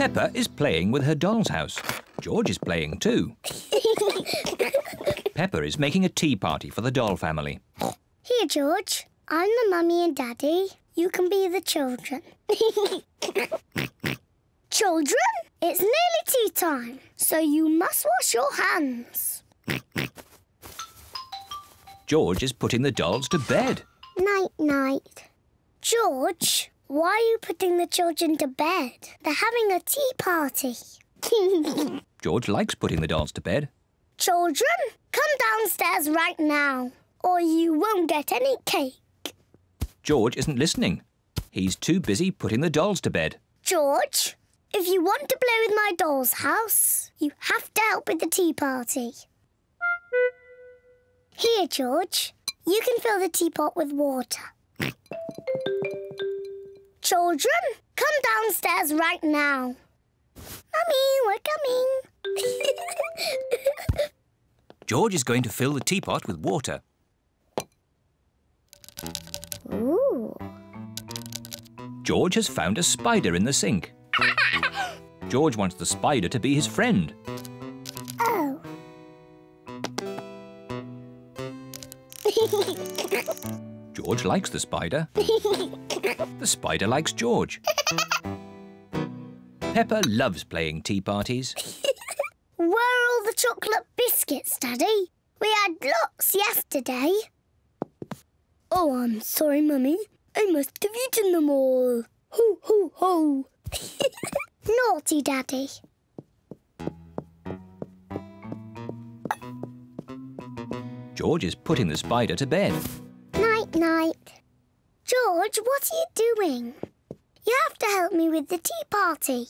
Peppa is playing with her doll's house. George is playing too. Peppa is making a tea party for the doll family. Here, George. I'm the mummy and daddy. You can be the children. children, it's nearly tea time, so you must wash your hands. George is putting the dolls to bed. Night, night. George, why are you putting the children to bed? They're having a tea party. George likes putting the dolls to bed. children, come downstairs right now, or you won't get any cake. George isn't listening. He's too busy putting the dolls to bed. George, if you want to play with my doll's house, you have to help with the tea party. Here, George. You can fill the teapot with water. Children, come downstairs right now. Mummy, we're coming. George is going to fill the teapot with water. Ooh. George has found a spider in the sink. George wants the spider to be his friend. Oh. George likes the spider. The spider likes George. Peppa loves playing tea parties. Where are all the chocolate biscuits, Daddy? We had lots yesterday. Oh, I'm sorry, Mummy. I must have eaten them all. Ho, ho, ho. Naughty Daddy. George is putting the spider to bed. Night. George, what are you doing? You have to help me with the tea party.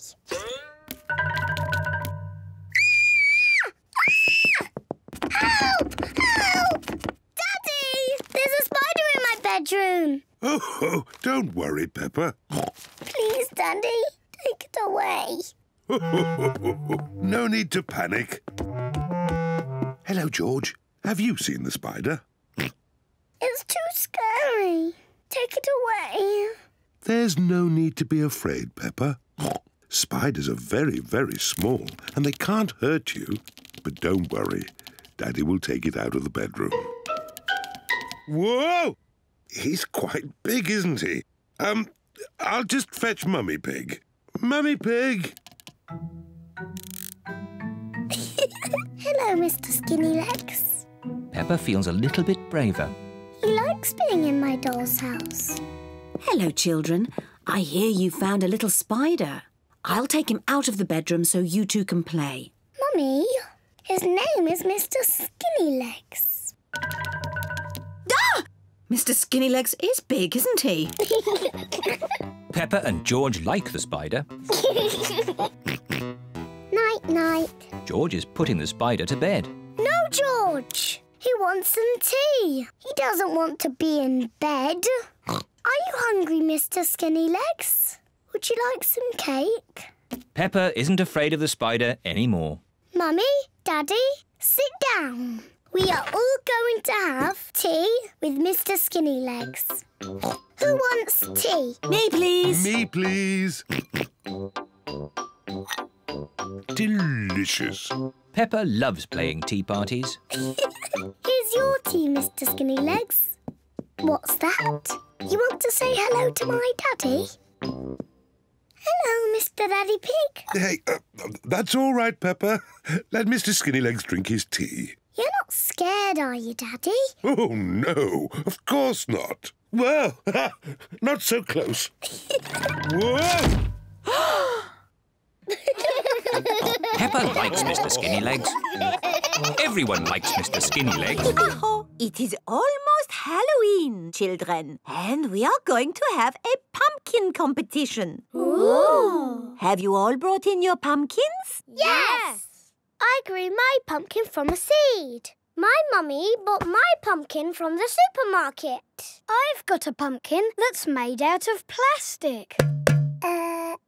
Help! Help! Daddy! There's a spider in my bedroom. Oh, oh don't worry, Peppa. Please, Daddy, take it away. no need to panic. Hello, George. Have you seen the spider? It's too scary. Take it away. There's no need to be afraid, Peppa. Spiders are very, very small and they can't hurt you. But don't worry, Daddy will take it out of the bedroom. Whoa! He's quite big, isn't he? Um, I'll just fetch Mummy Pig. Mummy Pig! Hello, Mr. Skinny Legs. Peppa feels a little bit braver. He likes being in my doll's house. Hello, children. I hear you found a little spider. I'll take him out of the bedroom so you two can play. Mummy, his name is Mr. Skinny Legs. Ah! Mr. Skinnylegs is big, isn't he? Peppa and George like the spider. Night, night. George is putting the spider to bed. No, George. He wants some tea. He doesn't want to be in bed. Are you hungry, Mr. Skinny Legs? Would you like some cake? Peppa isn't afraid of the spider anymore. Mummy, Daddy, sit down. We are all going to have tea with Mr. Skinny Legs. Who wants tea? Me, please. Me, please. Delicious. Peppa loves playing tea parties. Here's your tea, Mr. Skinny Legs. What's that? You want to say hello to my daddy? Hello, Mr. Daddy Pig. Hey, uh, that's all right, Peppa. Let Mr. Skinnylegs drink his tea. You're not scared, are you, Daddy? Oh, no, of course not. Well, not so close. Whoa! Peppa likes Mr. Skinnylegs. Everyone likes Mr. Skinnylegs. Oh, it is almost Halloween, children, and we are going to have a pumpkin competition. Ooh. Have you all brought in your pumpkins? Yes! I grew my pumpkin from a seed. My mummy bought my pumpkin from the supermarket. I've got a pumpkin that's made out of plastic.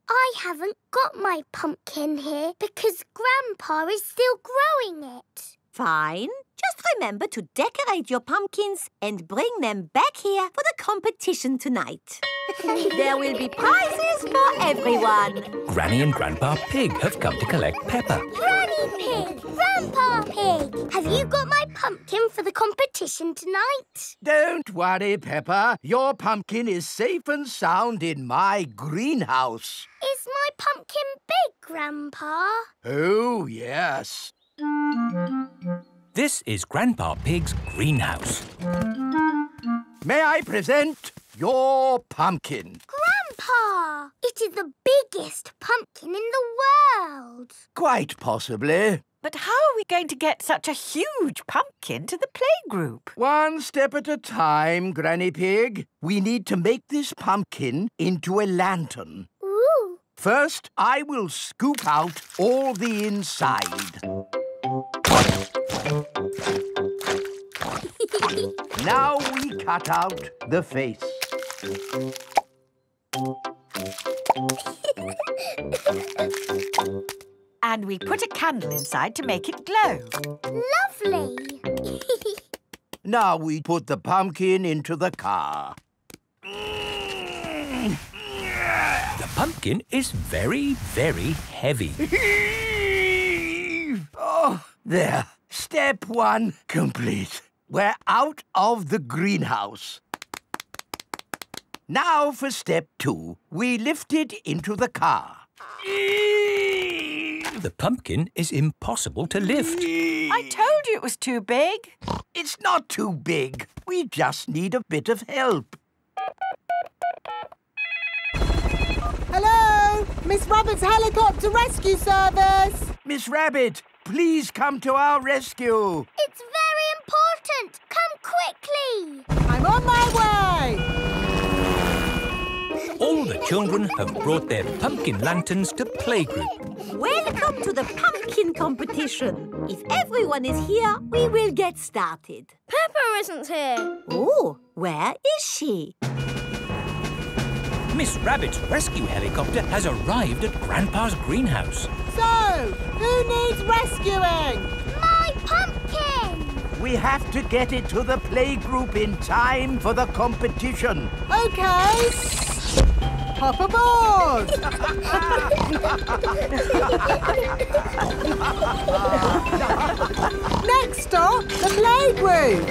I haven't got my pumpkin here because Grandpa is still growing it. Fine. Just remember to decorate your pumpkins and bring them back here for the competition tonight. there will be prizes for everyone. Granny and Grandpa Pig have come to collect Peppa. Granny Pig! Grandpa Pig! Have you got my pumpkin for the competition tonight? Don't worry, Peppa. Your pumpkin is safe and sound in my greenhouse. Is my pumpkin big, Grandpa? Oh, yes. This is Grandpa Pig's greenhouse. May I present your pumpkin? Grandpa! It is the biggest pumpkin in the world. Quite possibly. But how are we going to get such a huge pumpkin to the playgroup? One step at a time, Granny Pig. We need to make this pumpkin into a lantern. Ooh! First, I will scoop out all the inside. Now we cut out the face. And we put a candle inside to make it glow. Lovely! Now we put the pumpkin into the car. The pumpkin is very, very heavy. oh, there. Step one complete. We're out of the greenhouse. Now for step two. We lift it into the car. The pumpkin is impossible to lift. I told you it was too big. It's not too big. We just need a bit of help. Hello? Miss Rabbit's helicopter rescue service. Miss Rabbit, please come to our rescue. It's children have brought their pumpkin lanterns to playgroup. Welcome to the pumpkin competition. If everyone is here, we will get started. Peppa isn't here. Oh, where is she? Miss Rabbit's rescue helicopter has arrived at Grandpa's greenhouse. So, who needs rescuing? My pumpkin! We have to get it to the playgroup in time for the competition. Okay. Hop aboard. Next stop, the playgroup.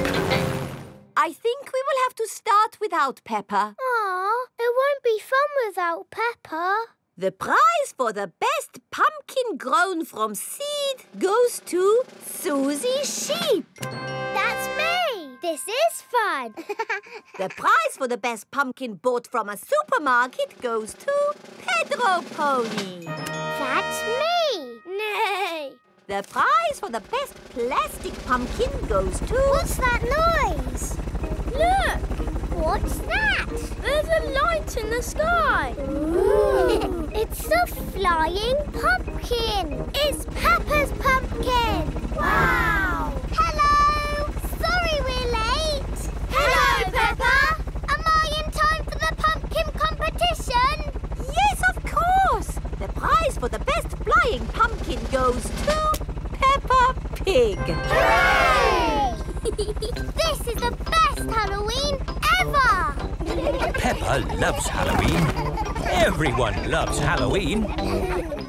I think we will have to start without Peppa. Aw, it won't be fun without Peppa. The prize for the best pumpkin grown from seed goes to Susie Sheep. That's me. This is fun. The prize for the best pumpkin bought from a supermarket goes to Pedro Pony. That's me. Nay. The prize for the best plastic pumpkin goes to... What's that noise? Look! What's that? There's a light in the sky. Ooh. it's a flying pumpkin. It's Peppa's pumpkin. Wow! Hello! Sorry we're late. Hello, Peppa. Am I in time for the pumpkin competition? Yes, of course! The prize for the best flying pumpkin goes to Peppa Pig. Hooray! this is the best Halloween ever! Peppa loves Halloween. Everyone loves Halloween.